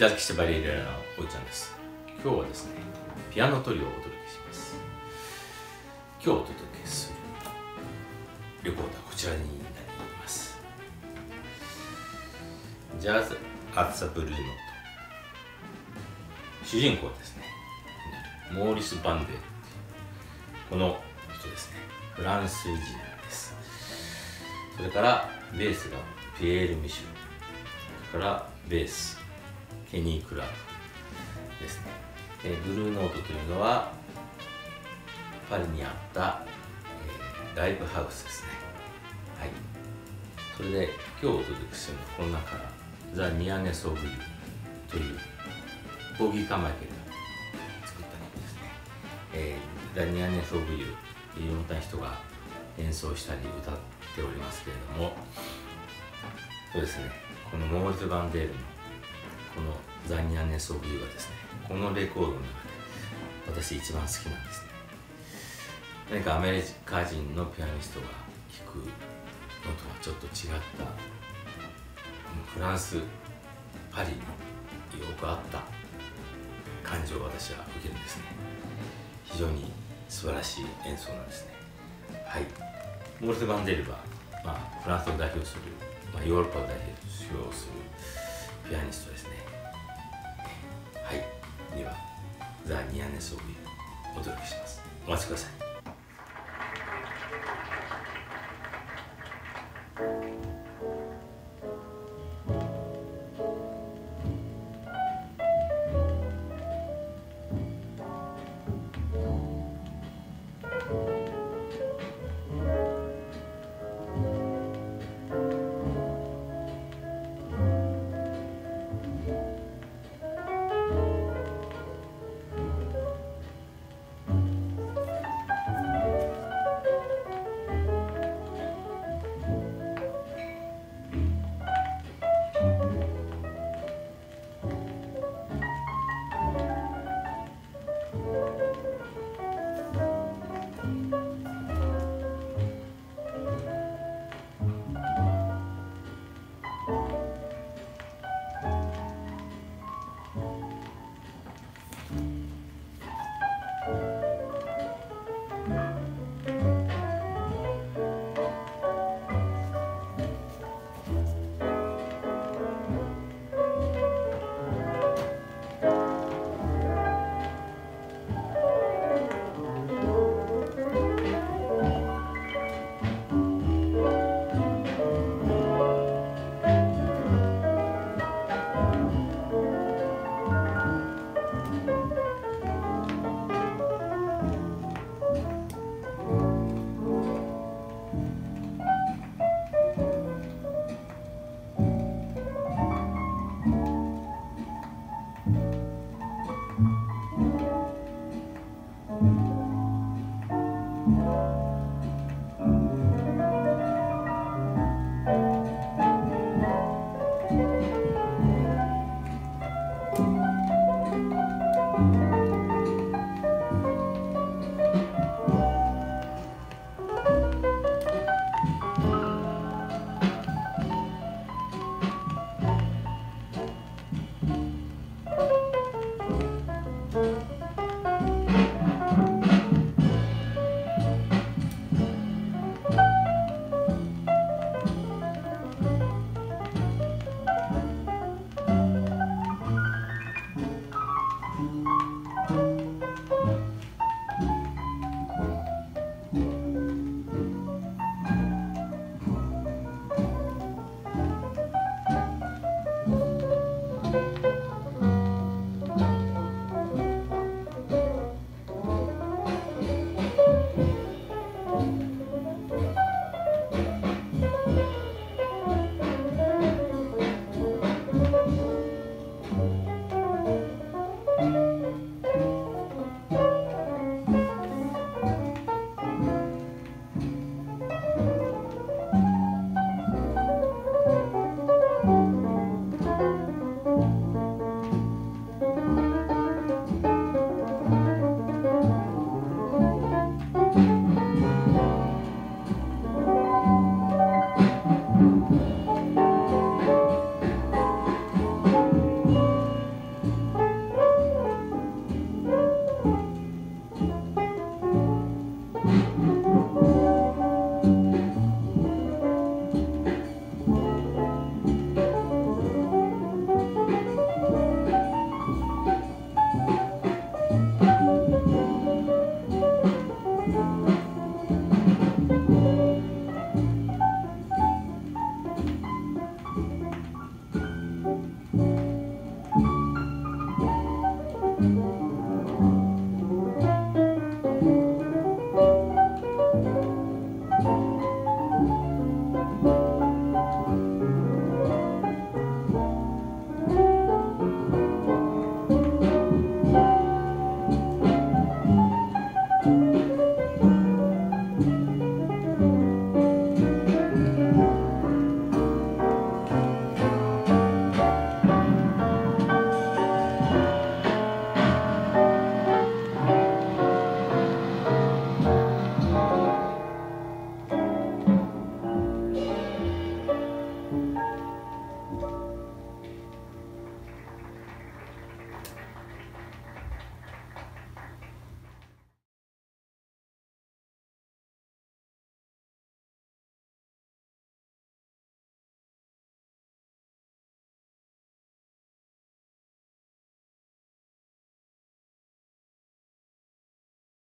ジャズ喫茶バリエリアのおちゃんです。今日はですねピアノトリオをお届けします。今日お届けするレコーダーこちらになります。ジャズ・アッツァ・ブルーノート主人公ですね。モーリス・バンデーこの人ですね。フランス人です。それからベースがピエール・ミシュそれからベース。ケニー・クラーですね。えブルーノートというのはパリにあった、えー、ライブハウスですね。はい。それで今日お届けするのはこの中からザ・ニアネ・ソーブユというコーギーカマイケルが作った曲ですね、えー、ザ・ニアネ・ソーブユいろんな人が演奏したり歌っておりますけれどもそうですね。このモーリス・バンデールのこの「ザ・ニアネ・ソーブユはですねこのレコードの中で私一番好きなんですね。何かアメリカ人のピアニストが弾くのとはちょっと違ったフランスパリによくあった感情を私は受けるんですね。非常に素晴らしい演奏なんですね。はい。モルテ・バンデルは、まあ、フランスを代表する、まあ、ヨーロッパを代表するピアニストですね。はい。ではザ・ニアネス・オブ・ユお届けします。お待ちください。